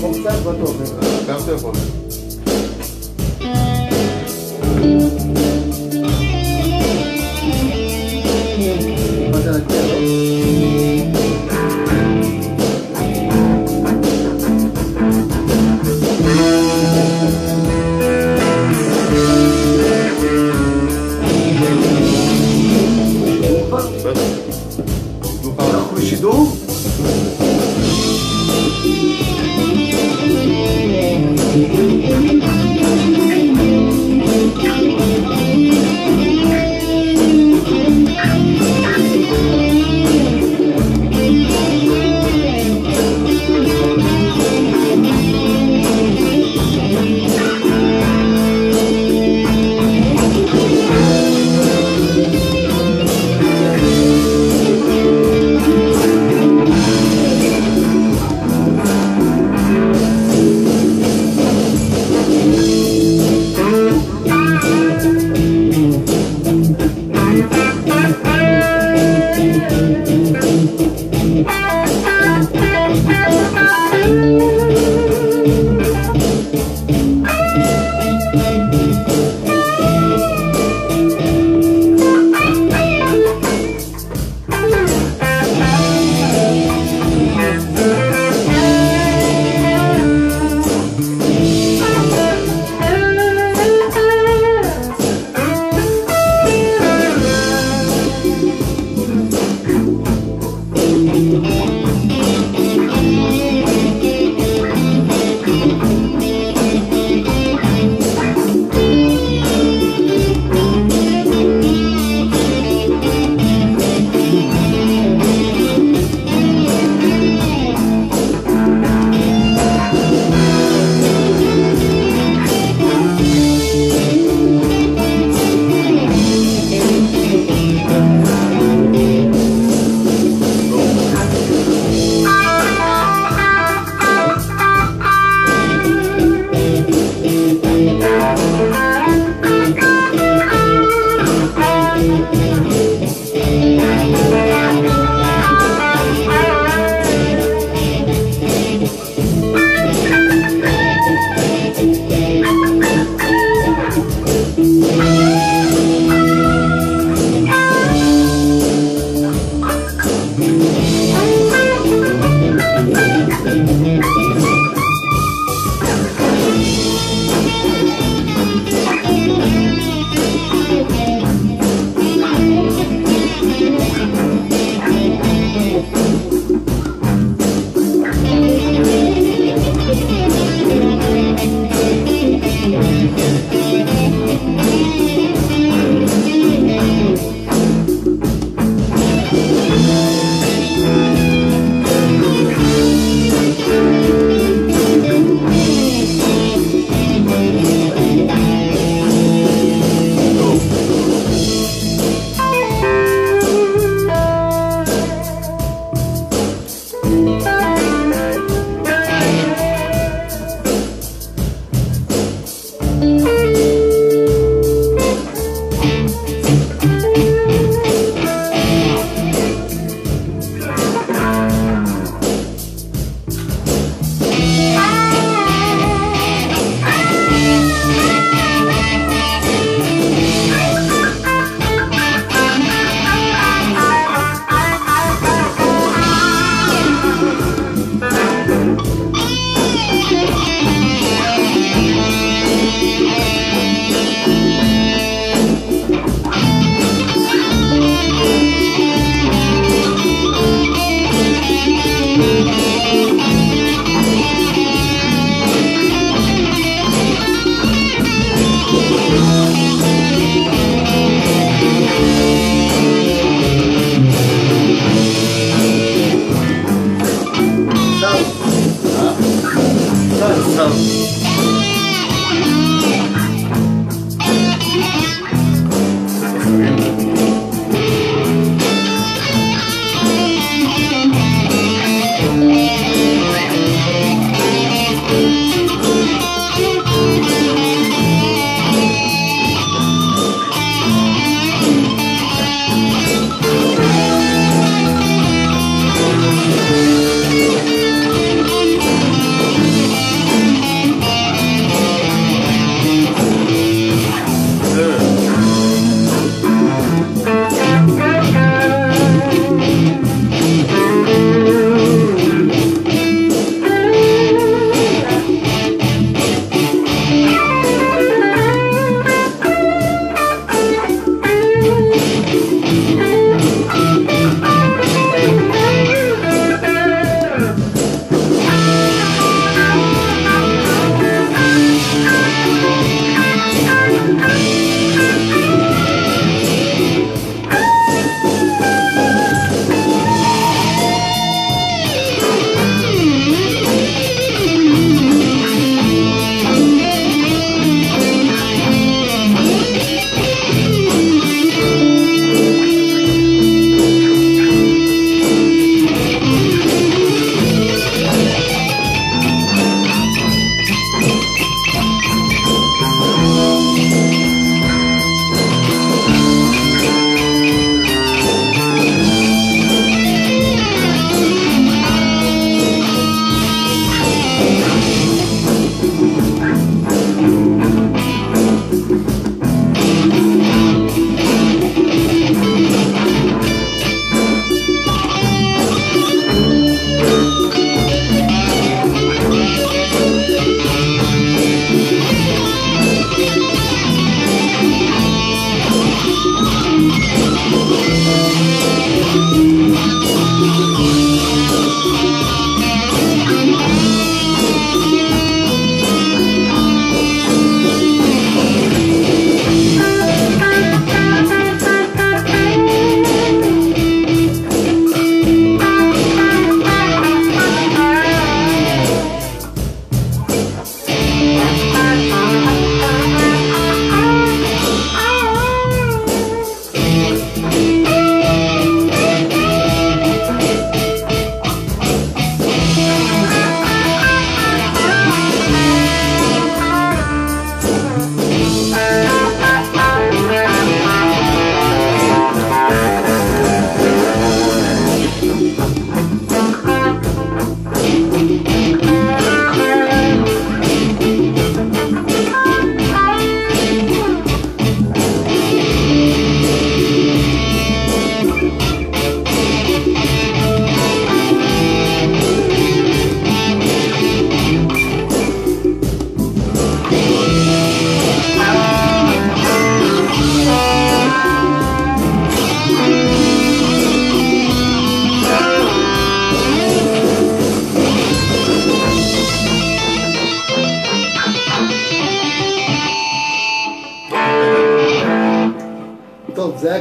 僕からこうやって頑張っ。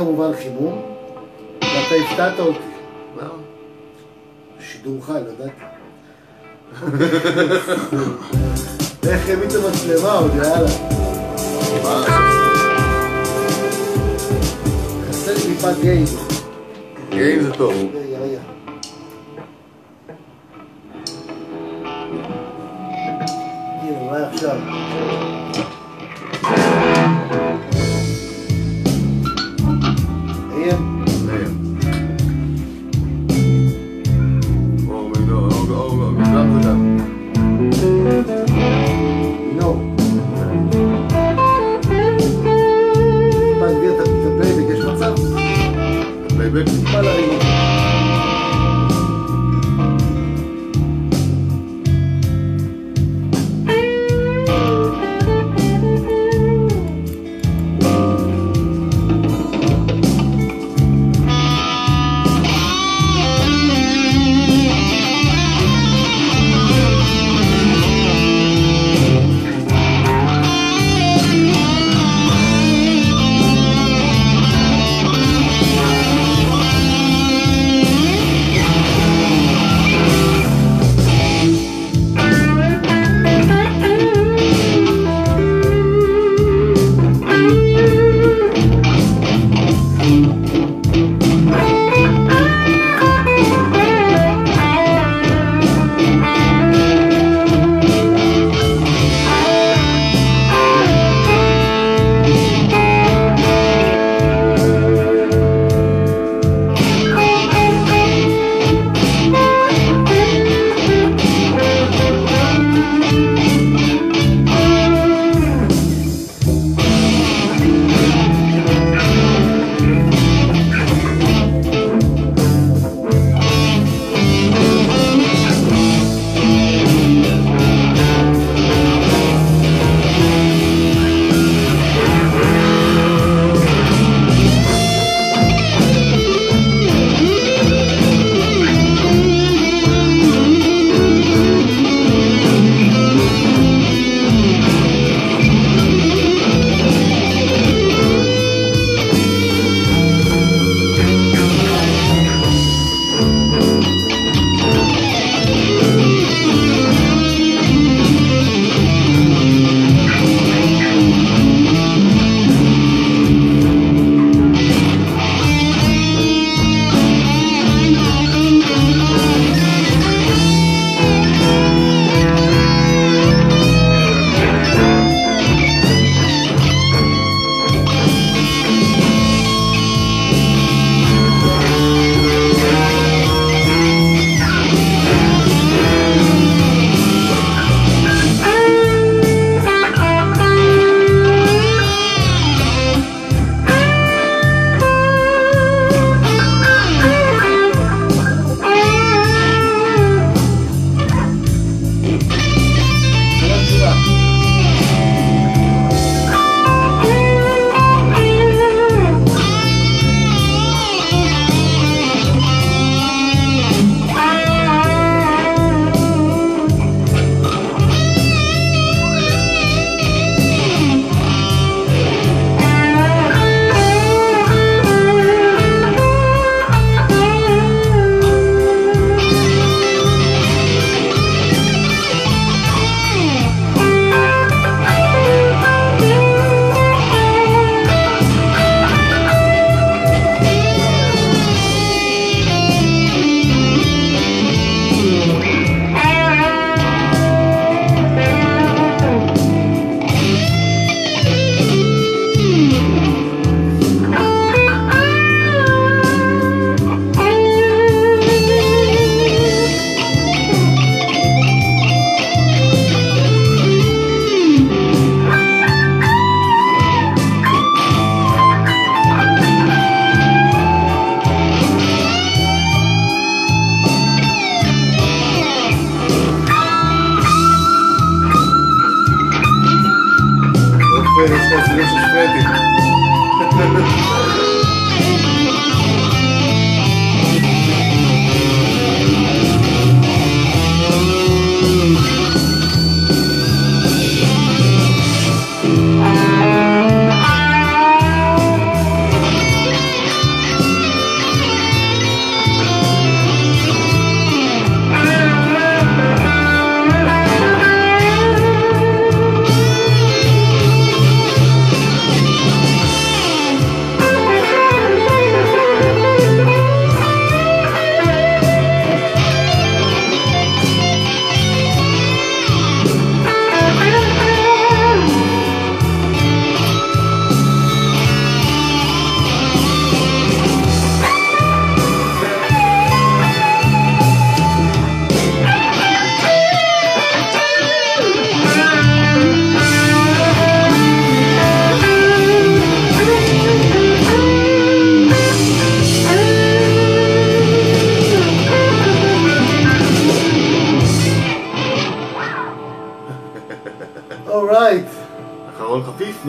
כמובן חימום, ואתה הפתעת אותי. למה? שידור חי, לא ידעתי. איך העמיד את המצלמה עוד, יאללה. מה? חסר לי טיפה גיין. גיין זה טוב. רגע, רגע. הנה, אולי עכשיו.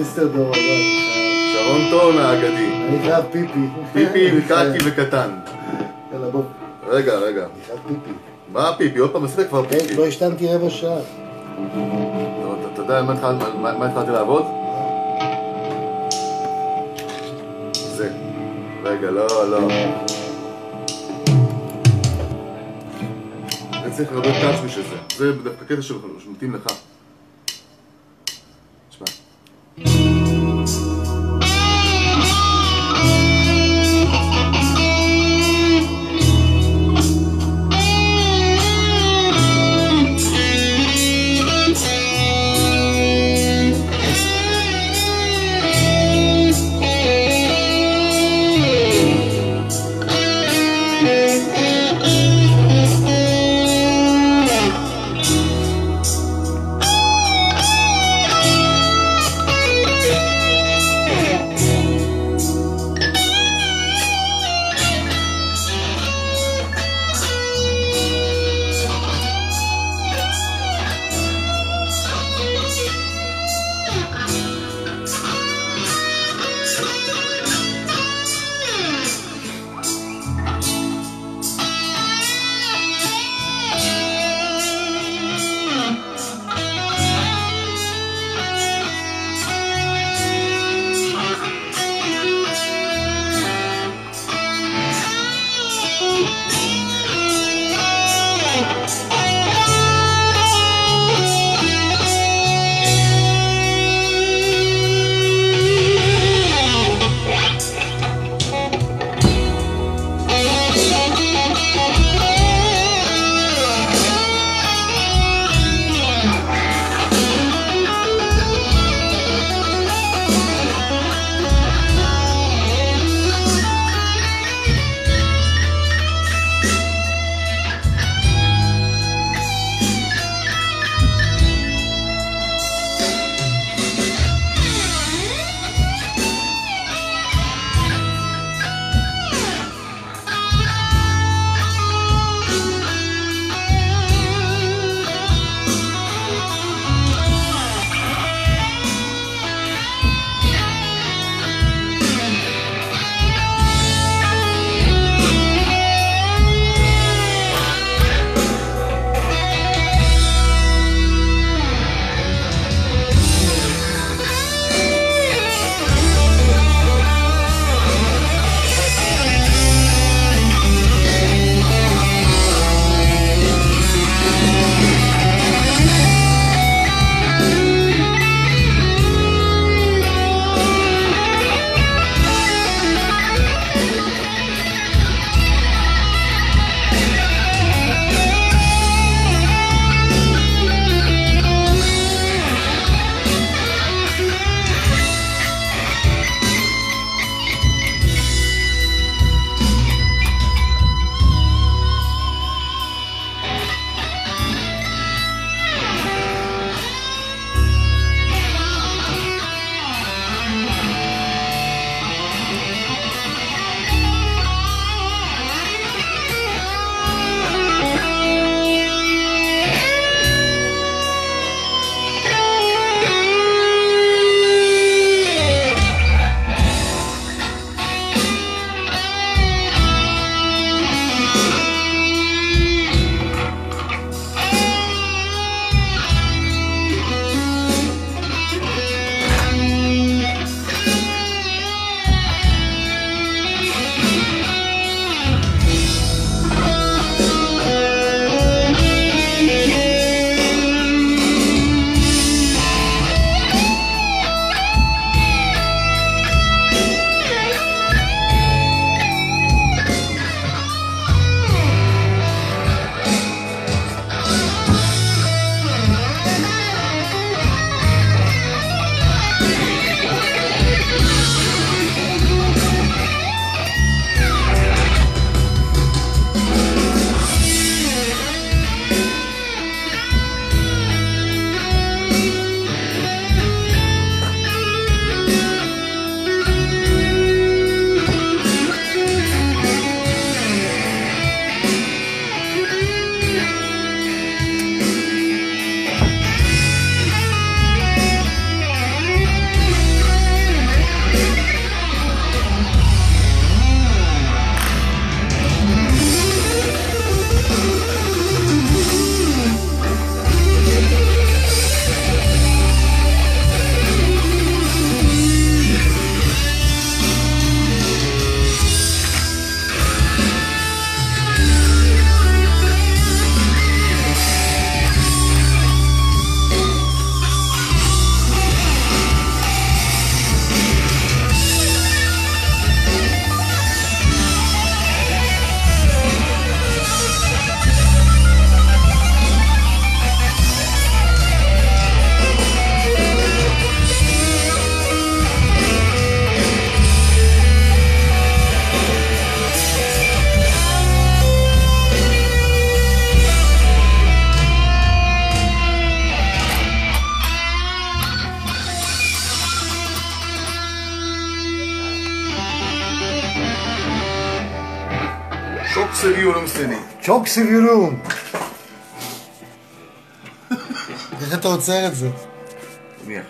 מיסטר דור, שרון טון האגדי. אני חייב פיפי. פיפי וקקי וקטן. יאללה בוא, רגע, רגע. אני חייב פיפי. מה פיפי? עוד פעם עשית כבר כן, פיפי. לא השתנתי רבע שעה. נו, אתה- יודע מה התחלתי לעבוד? זה. רגע, לא, לא. אני צריך הרבה טאץ' בשביל זה. זה דווקא קטע שמתאים לך. seni. צ'וק סבירום. איך אתה עוצר את זה? תניח.